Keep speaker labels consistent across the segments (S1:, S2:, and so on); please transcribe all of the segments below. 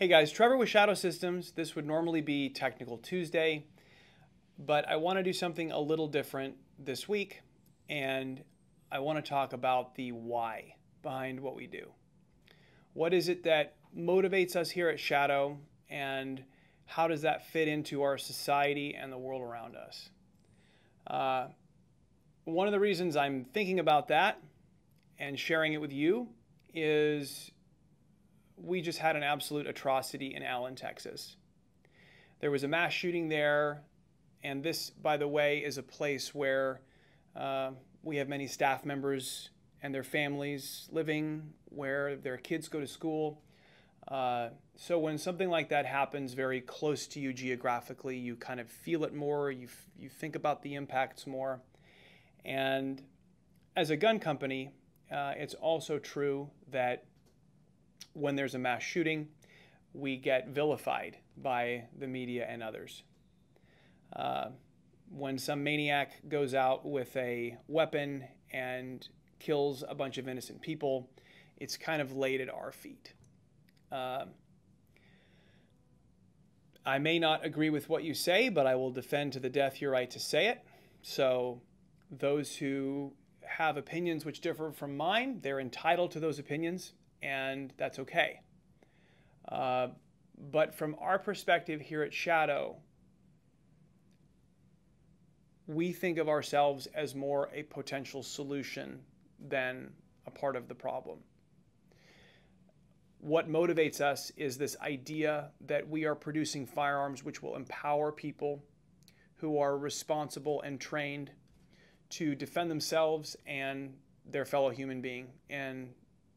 S1: Hey guys, Trevor with Shadow Systems. This would normally be Technical Tuesday, but I want to do something a little different this week, and I want to talk about the why behind what we do. What is it that motivates us here at Shadow, and how does that fit into our society and the world around us? Uh, one of the reasons I'm thinking about that and sharing it with you is we just had an absolute atrocity in Allen, Texas. There was a mass shooting there, and this, by the way, is a place where uh, we have many staff members and their families living, where their kids go to school. Uh, so when something like that happens very close to you geographically, you kind of feel it more, you, you think about the impacts more. And as a gun company, uh, it's also true that when there's a mass shooting, we get vilified by the media and others. Uh, when some maniac goes out with a weapon and kills a bunch of innocent people, it's kind of laid at our feet. Uh, I may not agree with what you say, but I will defend to the death your right to say it. So, those who have opinions which differ from mine, they're entitled to those opinions and that's okay. Uh, but from our perspective here at Shadow, we think of ourselves as more a potential solution than a part of the problem. What motivates us is this idea that we are producing firearms which will empower people who are responsible and trained to defend themselves and their fellow human being and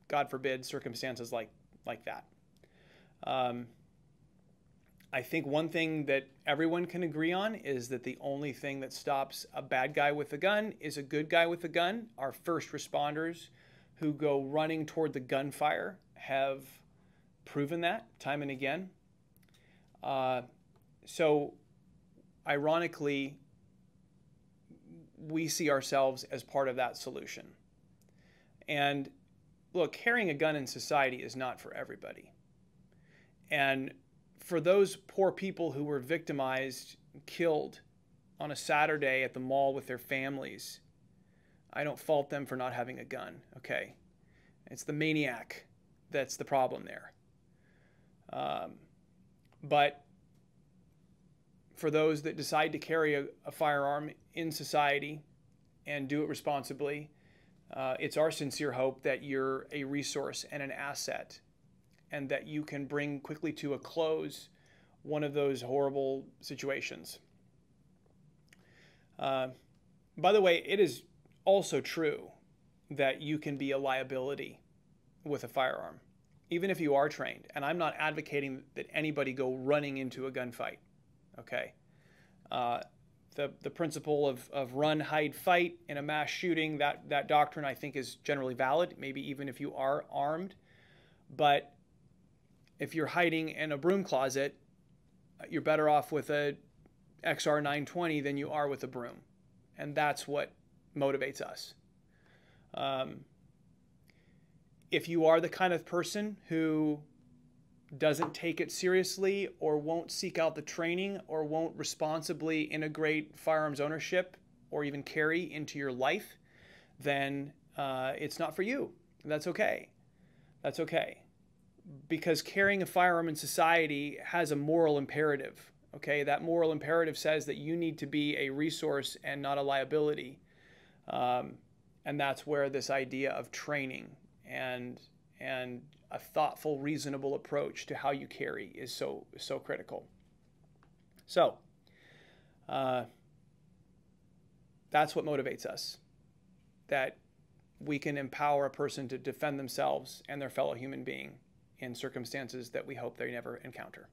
S1: God forbid, circumstances like like that. Um, I think one thing that everyone can agree on is that the only thing that stops a bad guy with a gun is a good guy with a gun. Our first responders who go running toward the gunfire have proven that time and again. Uh, so, ironically, we see ourselves as part of that solution. And look, carrying a gun in society is not for everybody. And for those poor people who were victimized, killed on a Saturday at the mall with their families, I don't fault them for not having a gun, okay? It's the maniac that's the problem there. Um, but for those that decide to carry a, a firearm in society and do it responsibly, uh, it's our sincere hope that you're a resource and an asset and that you can bring quickly to a close one of those horrible situations. Uh, by the way, it is also true that you can be a liability with a firearm, even if you are trained. And I'm not advocating that anybody go running into a gunfight. Okay. Uh, the, the principle of, of run, hide, fight in a mass shooting, that, that doctrine I think is generally valid, maybe even if you are armed. But if you're hiding in a broom closet, you're better off with a XR 920 than you are with a broom. And that's what motivates us. Um, if you are the kind of person who doesn't take it seriously or won't seek out the training or won't responsibly integrate firearms ownership or even carry into your life, then uh, it's not for you. That's okay. That's okay. Because carrying a firearm in society has a moral imperative. Okay, that moral imperative says that you need to be a resource and not a liability. Um, and that's where this idea of training and and a thoughtful, reasonable approach to how you carry is so so critical. So uh, that's what motivates us. That we can empower a person to defend themselves and their fellow human being in circumstances that we hope they never encounter.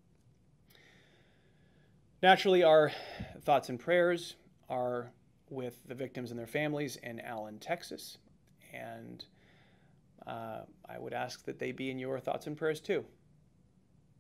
S1: Naturally, our thoughts and prayers are with the victims and their families in Allen, Texas, and uh, I would ask that they be in your thoughts and prayers too.